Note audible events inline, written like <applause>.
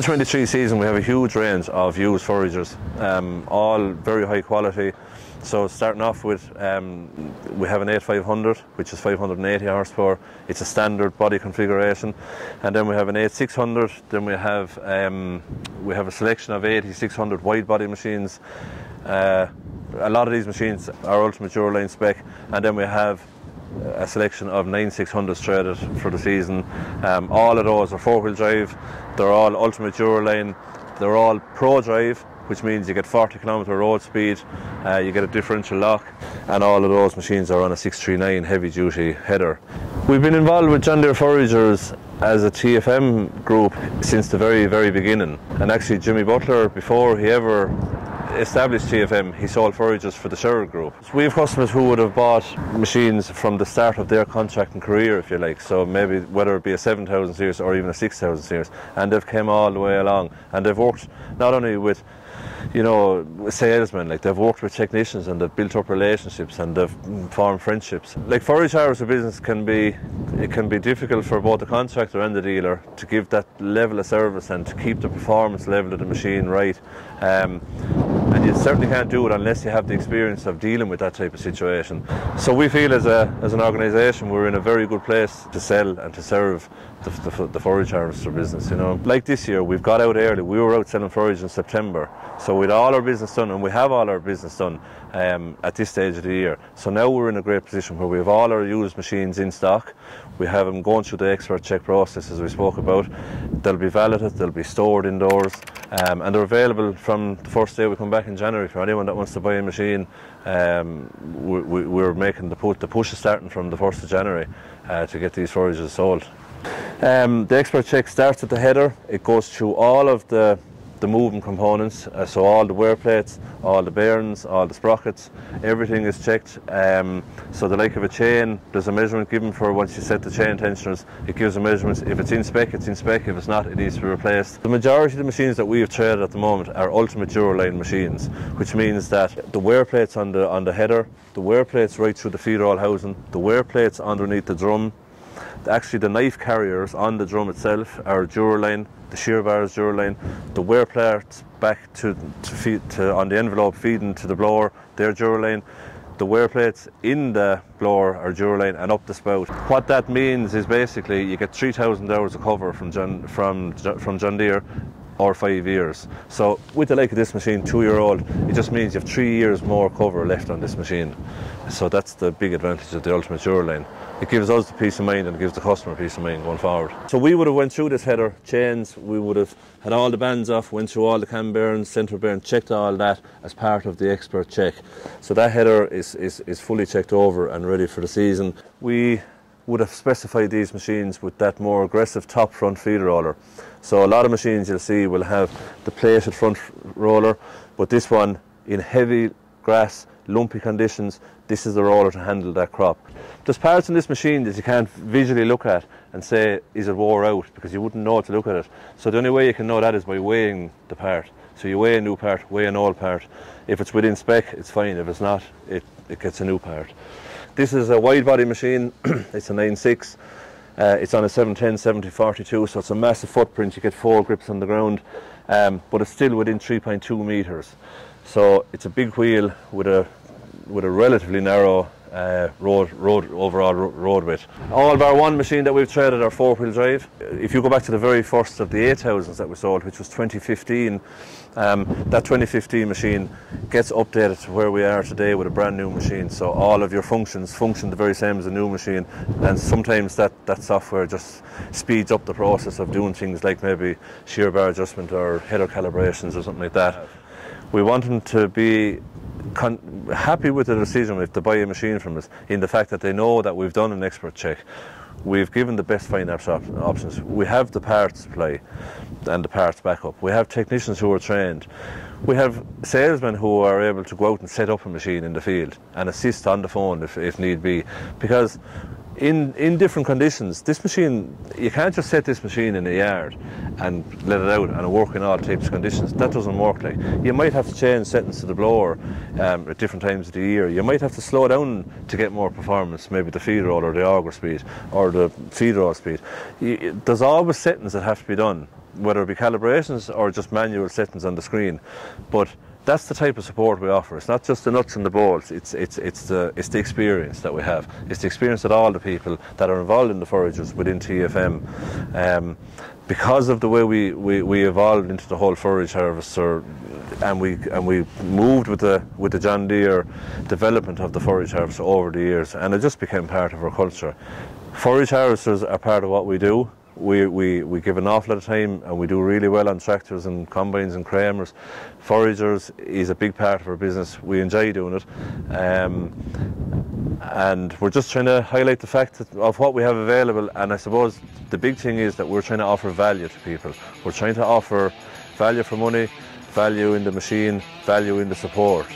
2023 season we have a huge range of used foragers, um, all very high quality. So starting off with, um, we have an 8500, which is 580 horsepower. It's a standard body configuration, and then we have an 8600. Then we have um, we have a selection of 8600 wide body machines. Uh, a lot of these machines are ultimate Euroline spec, and then we have a selection of 9600s traded for the season. Um, all of those are four-wheel drive. They're all ultimate Euroline. They're all pro drive, which means you get 40 kilometre road speed. Uh, you get a differential lock, and all of those machines are on a 639 heavy-duty header. We've been involved with John Deere Foragers as a TFM group since the very, very beginning. And actually, Jimmy Butler, before he ever established TFM, he sold forages for the Sherwood Group. We have customers who would have bought machines from the start of their contract and career, if you like. So maybe whether it be a 7,000 series or even a 6,000 series, and they've come all the way along, and they've worked not only with you know, salesmen, like they've worked with technicians and they've built up relationships and they've formed friendships. Like forage hours of business can be, it can be difficult for both the contractor and the dealer to give that level of service and to keep the performance level of the machine right. Um, and you certainly can't do it unless you have the experience of dealing with that type of situation. So we feel as, a, as an organisation we're in a very good place to sell and to serve the, the, the forage harvester business, you know. Like this year, we've got out early. We were out selling forage in September. So with all our business done, and we have all our business done um, at this stage of the year. So now we're in a great position where we have all our used machines in stock. We have them going through the expert check process as we spoke about. They'll be validated, they'll be stored indoors, um, and they're available from the first day we come back in January for anyone that wants to buy a machine. Um, we, are making the, push, the push is starting from the 1st of January uh, to get these foragers sold. Um, the expert check starts at the header. It goes through all of the the moving components, uh, so all the wear plates, all the bearings, all the sprockets, everything is checked. Um, so the like of a chain, there's a measurement given for once you set the chain tensioners, it gives a measurement. If it's in spec, it's in spec. If it's not, it needs to be replaced. The majority of the machines that we have traded at the moment are ultimate Euroline machines, which means that the wear plates on the on the header, the wear plates right through the feed roll housing, the wear plates underneath the drum, Actually, the knife carriers on the drum itself are Duraline, the shear bar bars Duraline, the wear plates back to, to feed to, on the envelope feeding to the blower, they're Duraline. The wear plates in the blower are Duraline and up the spout. What that means is basically you get 3,000 hours of cover from John, from, from John Deere or five years. So with the like of this machine, two year old, it just means you have three years more cover left on this machine. So that's the big advantage of the Ultimate Line. It gives us the peace of mind and it gives the customer peace of mind going forward. So we would have went through this header, chains, we would have had all the bands off, went through all the cam bearings, centre bearing, checked all that as part of the expert check. So that header is, is, is fully checked over and ready for the season. We would have specified these machines with that more aggressive top front feeder roller. So a lot of machines you'll see will have the plated front roller, but this one in heavy grass, lumpy conditions, this is the roller to handle that crop. There's parts in this machine that you can't visually look at and say, is it wore out? Because you wouldn't know to look at it. So the only way you can know that is by weighing the part. So you weigh a new part, weigh an old part. If it's within spec, it's fine. If it's not, it, it gets a new part. This is a wide body machine, <clears throat> it's a 9.6. Uh, it's on a 710 7042, so it's a massive footprint. You get four grips on the ground, um, but it's still within 3.2 meters. So it's a big wheel with a with a relatively narrow uh, road, road overall road width. All bar one machine that we've traded are four-wheel drive. If you go back to the very first of the 8000s that we sold, which was 2015, um, that 2015 machine gets updated to where we are today with a brand new machine. So all of your functions function the very same as a new machine, and sometimes that, that software just speeds up the process of doing things like maybe shear bar adjustment or header calibrations or something like that. We want them to be happy with the decision if they buy a machine from us in the fact that they know that we've done an expert check. We've given the best finance op options. We have the parts supply and the parts backup. We have technicians who are trained. We have salesmen who are able to go out and set up a machine in the field and assist on the phone if, if need be. Because in, in different conditions. This machine, you can't just set this machine in a yard and let it out and work in all types of conditions. That doesn't work like. You might have to change settings to the blower um, at different times of the year. You might have to slow down to get more performance, maybe the feed roll or the auger speed or the feed roll speed. You, there's always settings that have to be done, whether it be calibrations or just manual settings on the screen. But that's the type of support we offer. It's not just the nuts and the bolts. It's it's it's the it's the experience that we have. It's the experience that all the people that are involved in the foragers within TFM, um, because of the way we, we, we evolved into the whole forage harvester, and we and we moved with the with the John Deere development of the forage harvester over the years, and it just became part of our culture. Forage harvesters are part of what we do we, we, we give an awful lot of time and we do really well on tractors and combines and Kramers. Foragers is a big part of our business. We enjoy doing it. Um, and we're just trying to highlight the fact of what we have available. And I suppose the big thing is that we're trying to offer value to people. We're trying to offer value for money, value in the machine, value in the support.